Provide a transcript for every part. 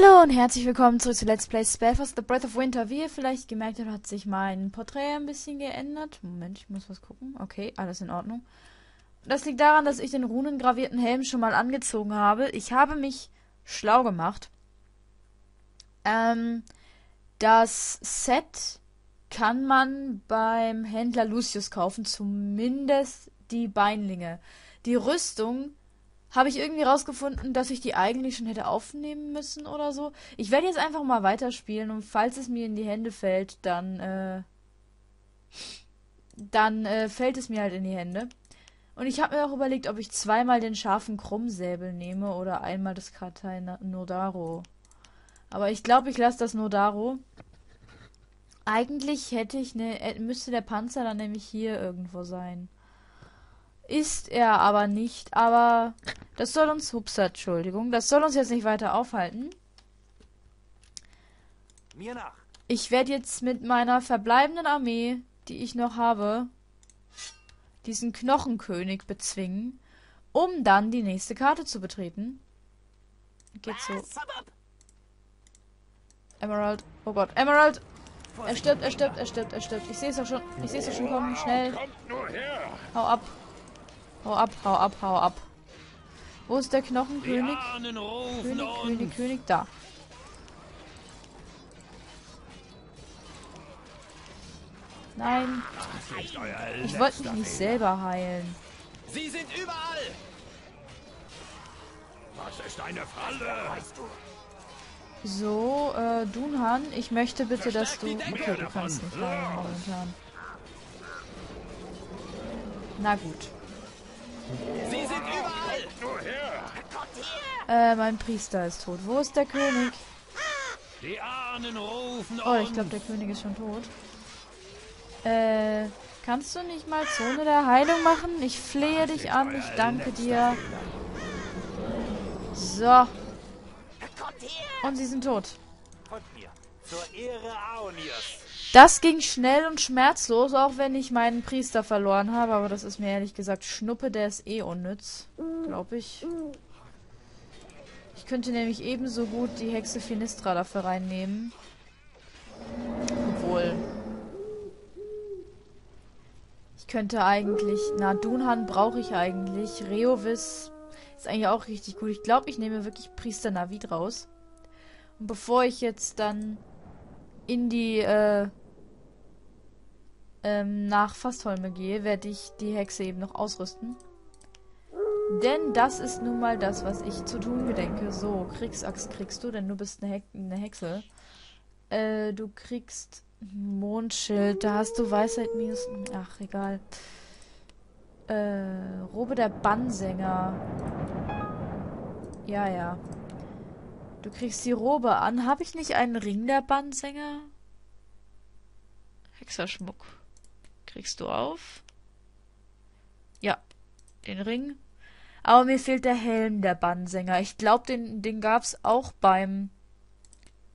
Hallo und herzlich willkommen zurück zu Let's Play Spellforce The Breath of Winter. Wie ihr vielleicht gemerkt habt, hat sich mein Porträt ein bisschen geändert. Moment, ich muss was gucken. Okay, alles in Ordnung. Das liegt daran, dass ich den runengravierten Helm schon mal angezogen habe. Ich habe mich schlau gemacht. Ähm, das Set kann man beim Händler Lucius kaufen, zumindest die Beinlinge. Die Rüstung habe ich irgendwie rausgefunden, dass ich die eigentlich schon hätte aufnehmen müssen oder so. Ich werde jetzt einfach mal weiterspielen und falls es mir in die Hände fällt, dann äh, dann äh, fällt es mir halt in die Hände. Und ich habe mir auch überlegt, ob ich zweimal den scharfen Krummsäbel nehme oder einmal das Katai Nodaro. Aber ich glaube, ich lasse das Nodaro. Eigentlich hätte ich ne, müsste der Panzer dann nämlich hier irgendwo sein. Ist er aber nicht, aber das soll uns, hupsa, Entschuldigung, das soll uns jetzt nicht weiter aufhalten. Mir nach. Ich werde jetzt mit meiner verbleibenden Armee, die ich noch habe, diesen Knochenkönig bezwingen, um dann die nächste Karte zu betreten. Geht so. Emerald. Oh Gott. Emerald. Er stirbt, er stirbt, er stirbt, er stirbt. Ich sehe es doch schon. Ich sehe es doch schon kommen. Schnell. Hau ab. Hau ab, hau ab, hau ab. Wo ist der Knochenkönig? König, König, König, da. Nein. Ich wollte mich nicht selber heilen. Sie sind überall! Was ist eine Falle? So, äh, Dunhan, ich möchte bitte, dass du... Okay, du kannst nicht heilen momentan. Na gut. Sie sind überall! Äh, mein Priester ist tot. Wo ist der König? Die Ahnen rufen Oh, ich glaube, der König ist schon tot. Äh, kannst du nicht mal Zone der Heilung machen? Ich flehe dich an, ich danke dir. So. Und sie sind tot. Von mir. Zur Ehre Aonirs. Das ging schnell und schmerzlos, auch wenn ich meinen Priester verloren habe, aber das ist mir ehrlich gesagt Schnuppe, der ist eh unnütz, glaube ich. Ich könnte nämlich ebenso gut die Hexe Finistra dafür reinnehmen. Obwohl. Ich könnte eigentlich. Na, Dunhan brauche ich eigentlich. Reovis ist eigentlich auch richtig gut. Ich glaube, ich nehme wirklich Priester Navid raus. Und bevor ich jetzt dann in die äh, ähm, nach Fastholme gehe, werde ich die Hexe eben noch ausrüsten. Denn das ist nun mal das, was ich zu tun gedenke. So, Kriegsaxt kriegst du, denn du bist eine, He eine Hexe. Äh, du kriegst Mondschild, da hast du Weisheit minus... Ach, egal. Äh, Robe der Bannsänger. Ja, ja. Du kriegst die Robe an. Habe ich nicht einen Ring der Bannsänger? Hexerschmuck. Kriegst du auf? Ja, den Ring. Aber mir fehlt der Helm der Bannsänger. Ich glaube, den, den gab's auch beim...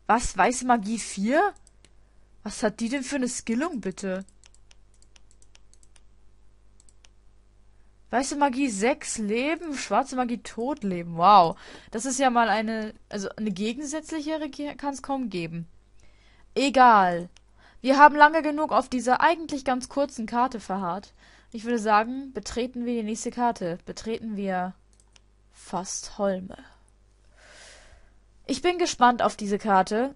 Was? Weiße Magie 4? Was hat die denn für eine Skillung, bitte? Weiße Magie 6 Leben, schwarze Magie Tod Leben. Wow. Das ist ja mal eine... Also eine gegensätzlichere kann es kaum geben. Egal. Wir haben lange genug auf dieser eigentlich ganz kurzen Karte verharrt. Ich würde sagen, betreten wir die nächste Karte. Betreten wir fast Holme. Ich bin gespannt auf diese Karte.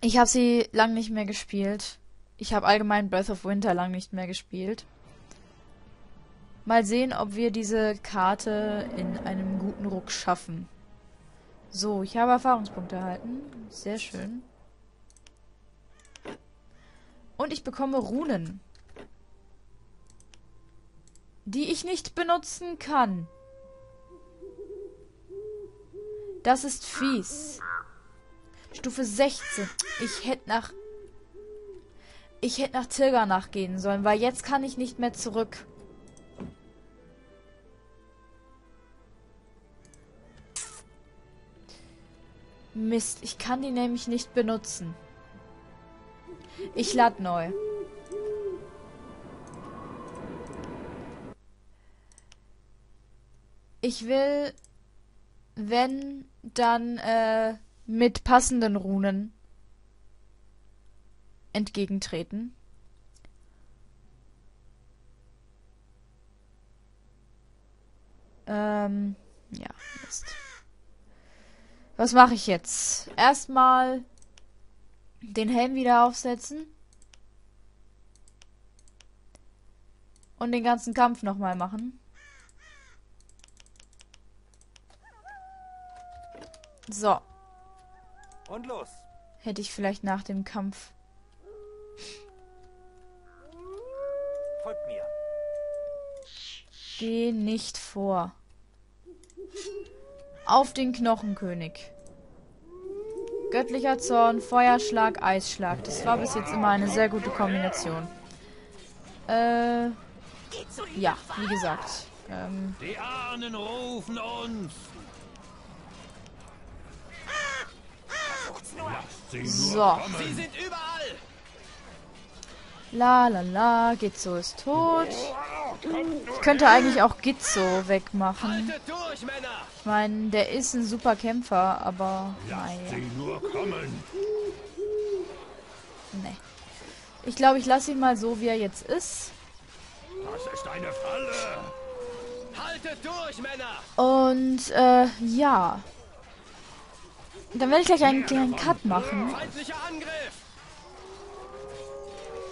Ich habe sie lang nicht mehr gespielt. Ich habe allgemein Breath of Winter lang nicht mehr gespielt. Mal sehen, ob wir diese Karte in einem guten Ruck schaffen. So, ich habe Erfahrungspunkte erhalten. Sehr schön. Und ich bekomme Runen. Die ich nicht benutzen kann. Das ist fies. Stufe 16. Ich hätte nach... Ich hätte nach Tirganach gehen sollen, weil jetzt kann ich nicht mehr zurück. Mist, ich kann die nämlich nicht benutzen. Ich lade neu. Ich will wenn dann äh, mit passenden Runen entgegentreten. Ähm, ja, Mist. Was mache ich jetzt? Erstmal den Helm wieder aufsetzen. Und den ganzen Kampf nochmal machen. So. Und los. Hätte ich vielleicht nach dem Kampf. Folgt mir. Geh nicht vor. Auf den Knochenkönig. Göttlicher Zorn, Feuerschlag, Eisschlag. Das war bis jetzt immer eine sehr gute Kombination. Äh, ja, wie gesagt. Ähm, Die Ahnen rufen uns. So. Sie sind überall! la la la, Gitzo ist tot. Ich könnte eigentlich auch Gitzo wegmachen. Ich meine, der ist ein super Kämpfer, aber kommen. Nee. Ich glaube, ich lasse ihn mal so, wie er jetzt ist. Das ist eine Falle. Haltet durch, Männer! Und, äh, ja. Dann werde ich gleich einen kleinen Cut machen.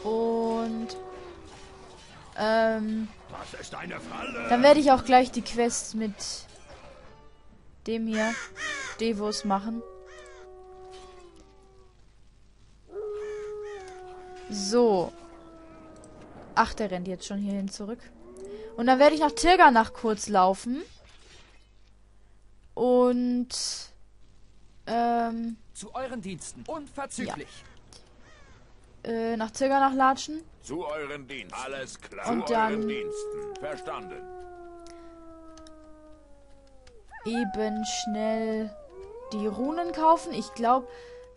Und, ähm, dann werde ich auch gleich die Quest mit dem hier, Devos, machen. So. Ach, der rennt jetzt schon hierhin zurück. Und dann werde ich nach Tirganach kurz laufen. Und, ähm, Zu euren Diensten. Unverzüglich. Äh, nach Tirganach latschen. Zu euren Diensten. Alles klar. Und Zu dann- euren Diensten. Verstanden. eben schnell die Runen kaufen. Ich glaube,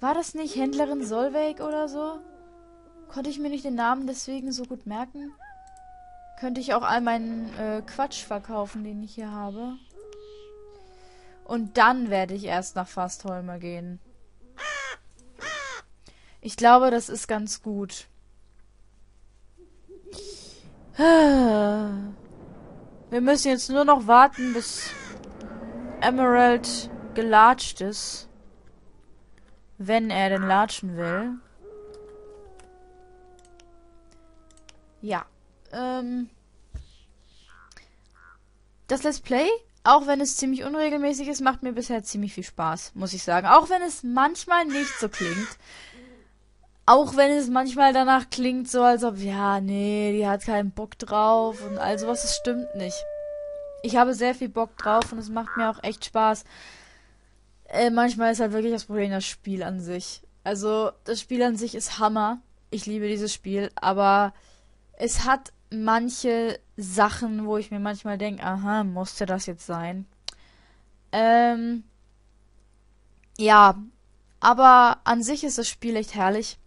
war das nicht Händlerin Solveig oder so? Konnte ich mir nicht den Namen deswegen so gut merken? Könnte ich auch all meinen äh, Quatsch verkaufen, den ich hier habe. Und dann werde ich erst nach Fastholmer gehen. Ich glaube, das ist ganz gut. Wir müssen jetzt nur noch warten, bis Emerald gelatscht ist. Wenn er denn latschen will. Ja. Ähm. Das Let's Play, auch wenn es ziemlich unregelmäßig ist, macht mir bisher ziemlich viel Spaß, muss ich sagen. Auch wenn es manchmal nicht so klingt. Auch wenn es manchmal danach klingt, so als ob, ja, nee, die hat keinen Bock drauf und all sowas, das stimmt nicht. Ich habe sehr viel Bock drauf und es macht mir auch echt Spaß. Äh, manchmal ist halt wirklich das Problem das Spiel an sich. Also, das Spiel an sich ist Hammer. Ich liebe dieses Spiel, aber es hat manche Sachen, wo ich mir manchmal denke, aha, musste das jetzt sein? Ähm, ja, aber an sich ist das Spiel echt herrlich.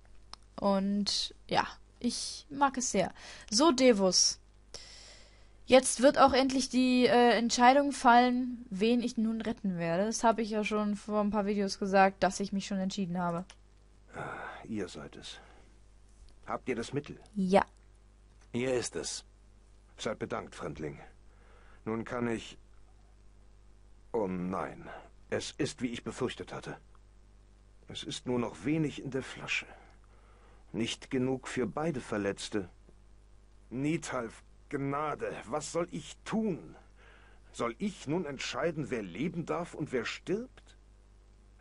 Und ja, ich mag es sehr. So, Devus. Jetzt wird auch endlich die äh, Entscheidung fallen, wen ich nun retten werde. Das habe ich ja schon vor ein paar Videos gesagt, dass ich mich schon entschieden habe. Ihr seid es. Habt ihr das Mittel? Ja. Hier ist es. Seid bedankt, Fremdling. Nun kann ich. Oh nein. Es ist, wie ich befürchtet hatte. Es ist nur noch wenig in der Flasche. Nicht genug für beide Verletzte. Nithalf, Gnade, was soll ich tun? Soll ich nun entscheiden, wer leben darf und wer stirbt?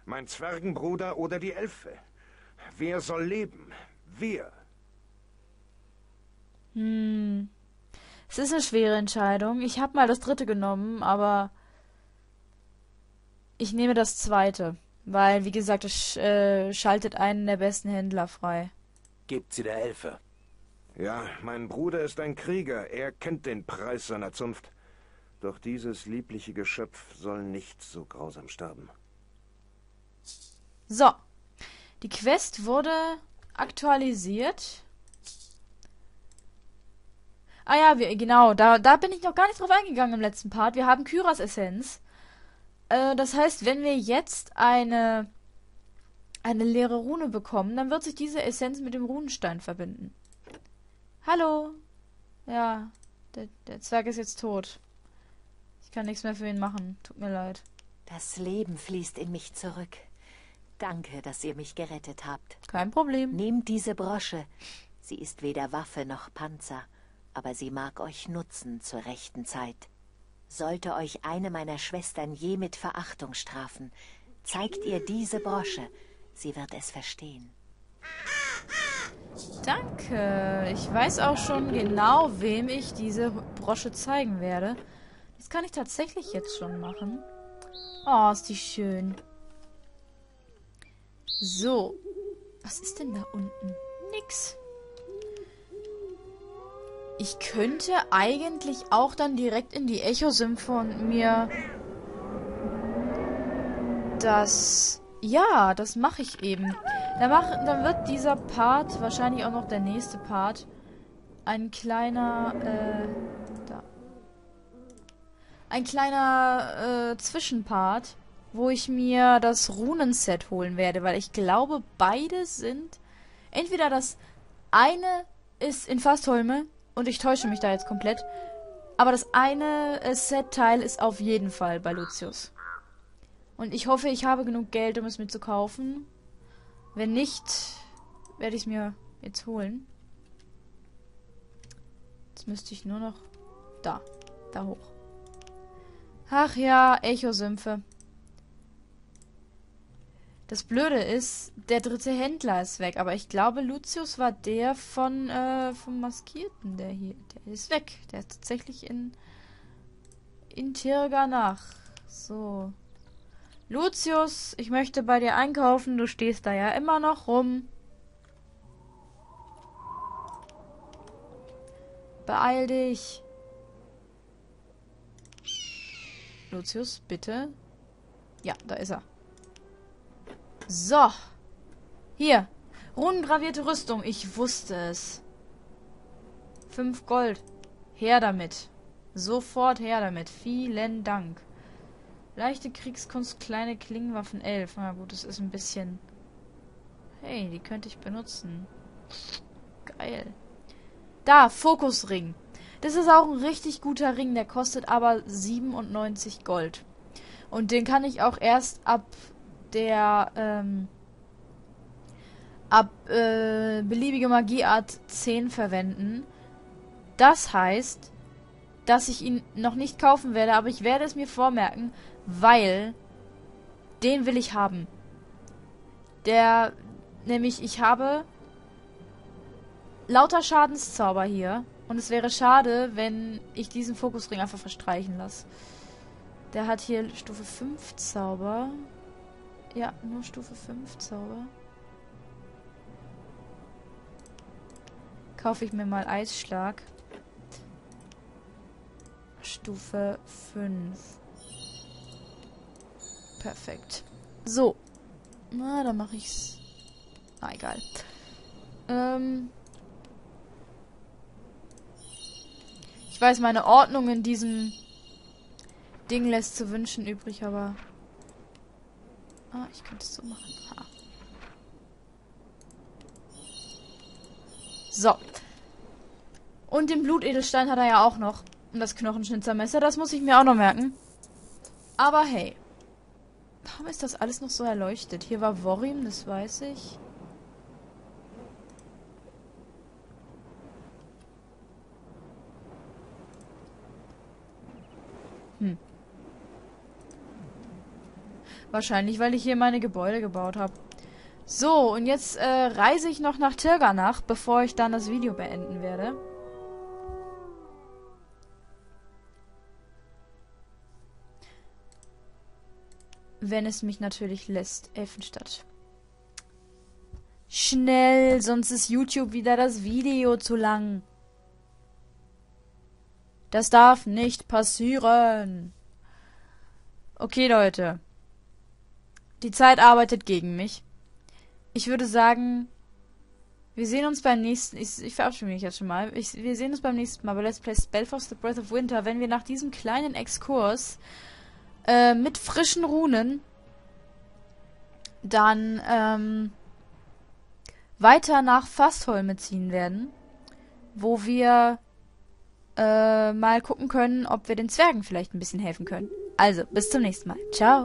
Mein Zwergenbruder oder die Elfe? Wer soll leben? Wer? Hm. Es ist eine schwere Entscheidung. Ich habe mal das dritte genommen, aber ich nehme das zweite. Weil, wie gesagt, es sch äh, schaltet einen der besten Händler frei. Gebt sie der Elfe. Ja, mein Bruder ist ein Krieger. Er kennt den Preis seiner Zunft. Doch dieses liebliche Geschöpf soll nicht so grausam sterben. So. Die Quest wurde aktualisiert. Ah ja, wir, genau, da, da bin ich noch gar nicht drauf eingegangen im letzten Part. Wir haben Kyras Essenz. Äh, das heißt, wenn wir jetzt eine eine leere Rune bekommen, dann wird sich diese Essenz mit dem Runenstein verbinden. Hallo. Ja, der, der Zwerg ist jetzt tot. Ich kann nichts mehr für ihn machen. Tut mir leid. Das Leben fließt in mich zurück. Danke, dass ihr mich gerettet habt. Kein Problem. Nehmt diese Brosche. Sie ist weder Waffe noch Panzer, aber sie mag euch nutzen zur rechten Zeit. Sollte euch eine meiner Schwestern je mit Verachtung strafen, zeigt ihr diese Brosche. Sie wird es verstehen. Danke. Ich weiß auch schon genau, wem ich diese Brosche zeigen werde. Das kann ich tatsächlich jetzt schon machen. Oh, ist die schön. So. Was ist denn da unten? Nix. Ich könnte eigentlich auch dann direkt in die Echo-Symphonie mir das... Ja, das mache ich eben. Dann, mach, dann wird dieser Part, wahrscheinlich auch noch der nächste Part, ein kleiner, äh, da. Ein kleiner, äh, Zwischenpart, wo ich mir das Runenset holen werde, weil ich glaube, beide sind, entweder das eine ist in Fastholme, und ich täusche mich da jetzt komplett, aber das eine äh, Set-Teil ist auf jeden Fall bei Lucius. Und ich hoffe, ich habe genug Geld, um es mir zu kaufen. Wenn nicht, werde ich es mir jetzt holen. Jetzt müsste ich nur noch da, da hoch. Ach ja, Echo-Sümpfe. Das Blöde ist, der dritte Händler ist weg, aber ich glaube, Lucius war der von äh, vom Maskierten, der hier, der ist weg. Der ist tatsächlich in in Tirganach. So. Lucius, ich möchte bei dir einkaufen. Du stehst da ja immer noch rum. Beeil dich. Lucius, bitte. Ja, da ist er. So. Hier. Runengravierte Rüstung. Ich wusste es. Fünf Gold. Her damit. Sofort her damit. Vielen Dank. Leichte Kriegskunst, kleine Klingenwaffen 11. Na gut, das ist ein bisschen... Hey, die könnte ich benutzen. Geil. Da, Fokusring. Das ist auch ein richtig guter Ring. Der kostet aber 97 Gold. Und den kann ich auch erst ab der ähm, ab äh, beliebige Magieart 10 verwenden. Das heißt, dass ich ihn noch nicht kaufen werde, aber ich werde es mir vormerken, weil den will ich haben. Der, nämlich ich habe lauter Schadenszauber hier und es wäre schade, wenn ich diesen Fokusring einfach verstreichen lasse. Der hat hier Stufe 5 Zauber. Ja, nur Stufe 5 Zauber. Kaufe ich mir mal Eisschlag. Stufe 5. Perfekt. So. Na, dann mache ich's. Ah, egal. Ähm. Ich weiß, meine Ordnung in diesem Ding lässt zu wünschen übrig, aber Ah, ich könnte es so machen. Ha. So. Und den Blutedelstein hat er ja auch noch. Und das Knochenschnitzermesser, das muss ich mir auch noch merken. Aber hey. Warum ist das alles noch so erleuchtet? Hier war Worim, das weiß ich. Hm. Wahrscheinlich, weil ich hier meine Gebäude gebaut habe. So, und jetzt äh, reise ich noch nach Tirganach, bevor ich dann das Video beenden werde. Wenn es mich natürlich lässt. Elfenstadt. Schnell, sonst ist YouTube wieder das Video zu lang. Das darf nicht passieren. Okay, Leute. Die Zeit arbeitet gegen mich. Ich würde sagen, wir sehen uns beim nächsten. Ich, ich verabschiede mich jetzt schon mal. Ich, wir sehen uns beim nächsten Mal bei Let's Play Spellforce The Breath of Winter, wenn wir nach diesem kleinen Exkurs äh, mit frischen Runen dann ähm, weiter nach Fastholme ziehen werden, wo wir äh, mal gucken können, ob wir den Zwergen vielleicht ein bisschen helfen können. Also, bis zum nächsten Mal. Ciao.